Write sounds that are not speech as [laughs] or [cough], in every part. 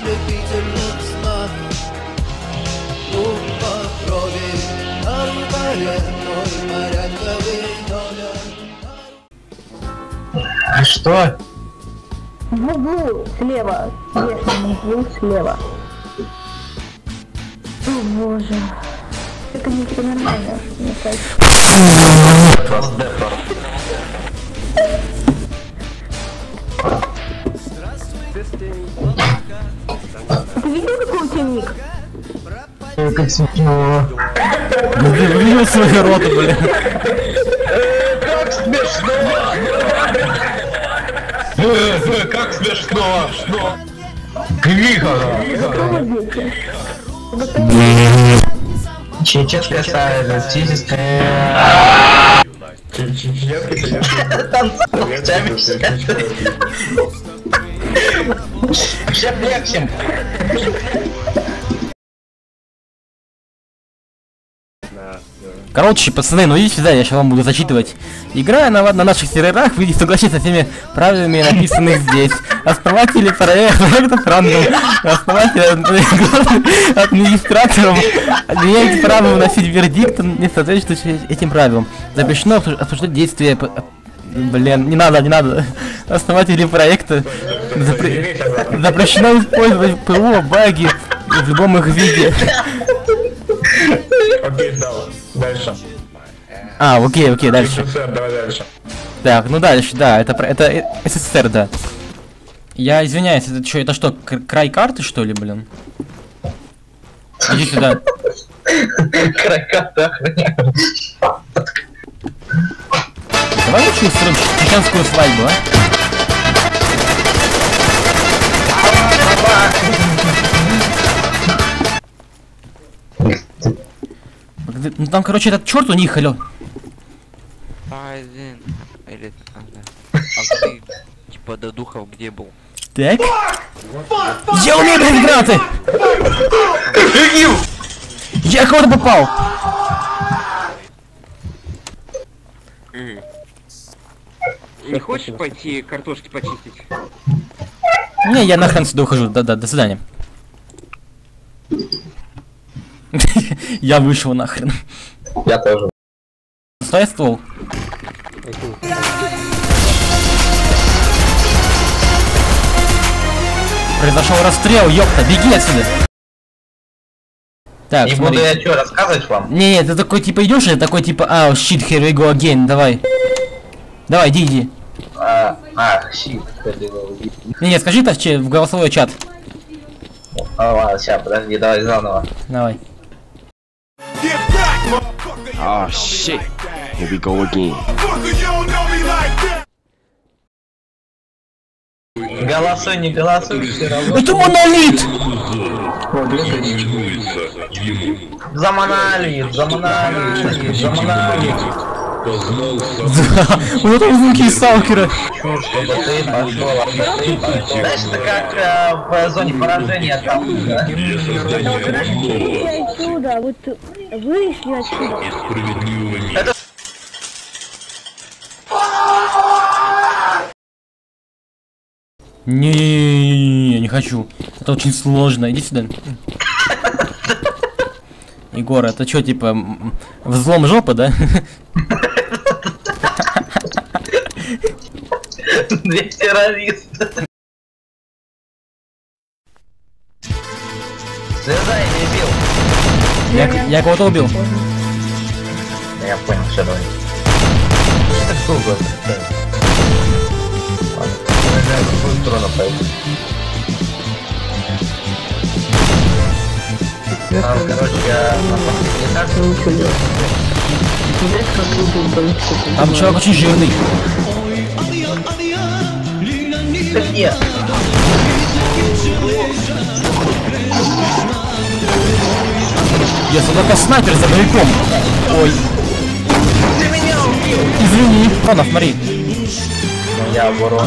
ослепительных снах Группа крови на рукаве Мой порядковый номер Что? В углу слева. В углу слева. О боже. Это не нормально, мне кажется. Тебя ник? Как смешно. Видел свою роту, блин? Как смешно! Э, Как смешно! Молодец. Чеченская стая, чеченская... Танцами Всем легче. Короче, пацаны, ну идите сюда, я сейчас вам буду зачитывать. Играя на, на наших серверах, вы согласитесь со всеми правилами, написанных здесь. Основатели проектов рандом, основатели администратором имеете право выносить вердикт, не соответствующий этим правилам. Запрещено обсуж- обсуждать действия... Блин, не надо, не надо. Основатели проекта запре- запрещено использовать ПО, баги в любом их виде. Сдал. Дальше. А, окей, окей, дальше. СССР, давай дальше. Так, ну дальше, да, это, про- это СССР, да. Я извиняюсь, это что, это что, край карты, что ли, блин? Иди сюда. Краката охраняю. Давай лучше устроим чеченскую свадьбу, а? Ну там, короче, этот черт у них, алё. Один. Или... а, ты, типа, до духов где был? Так. Я умею блин, гранаты! Я кого-то попал! Не хочешь пойти картошки почистить? Не, я нахрен сюда ухожу. Да-да, до свидания. [laughs] Я вышел нахрен. Я тоже. Стой ствол. Произошел расстрел, ёпта, беги отсюда. Так, Не смотри. буду я что, рассказывать вам? Не, не, ты такой типа идешь, и такой типа, а, shit, here we go again, давай. Давай, иди, иди. А, ах, щит. Не, не, скажи так в голосовой чат. А, ладно, сейчас, подожди, давай заново. Давай. Oh shit. Here we go again. Голосуй, не голосуй, все равно. Это монолит! За монолит, за монолит, за монолит. [laughs] Вот это звуки из Салкера. Чушь, чтобы ты пошел, а ты пошел. Знаешь, это как э, в зоне поражения там, отсюда, вот вышли отсюда. Не, не хочу. Это очень сложно. Иди сюда. Егор, это что, типа, взлом жопы, да? Две террориста. Слезай, не бил. Я, я кого-то убил. Я понял, все, давай. Что? Да. Ладно, в сторону пойду. А, короче, я на последний этаж. Там чувак очень жирный. Да нет. Я собака снайпер за боевиком. Ой. Извини. Ладно, смотри. Я ворон.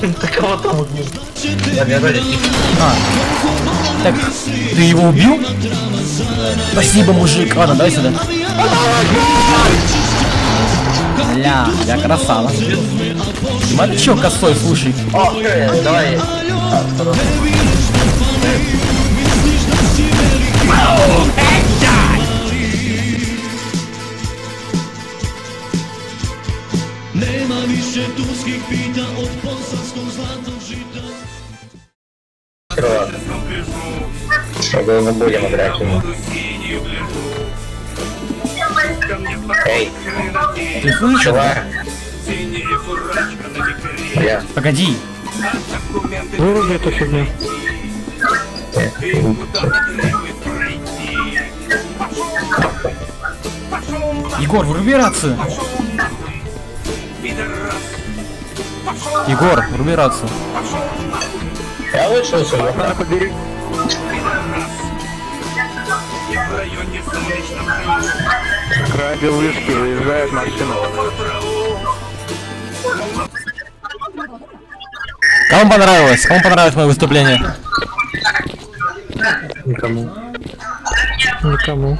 Ты кого там убил? Ладно, я сзади тихо. А. Так, ты его убил? Спасибо, мужик. Ладно, давай сюда. Ля, я красава. Смотри, чё косой, слушай. О, э, давай. Чтобы мы будем играть ему. Эй, Ты слышишь? чувак. Я. Погоди. Выруби эту фигню. Егор, вруби рацию. Егор, вруби рацию. Я вышел сюда. Край Белышки, выезжает машина. Кому понравилось? Кому понравилось мое выступление? Никому. Никому.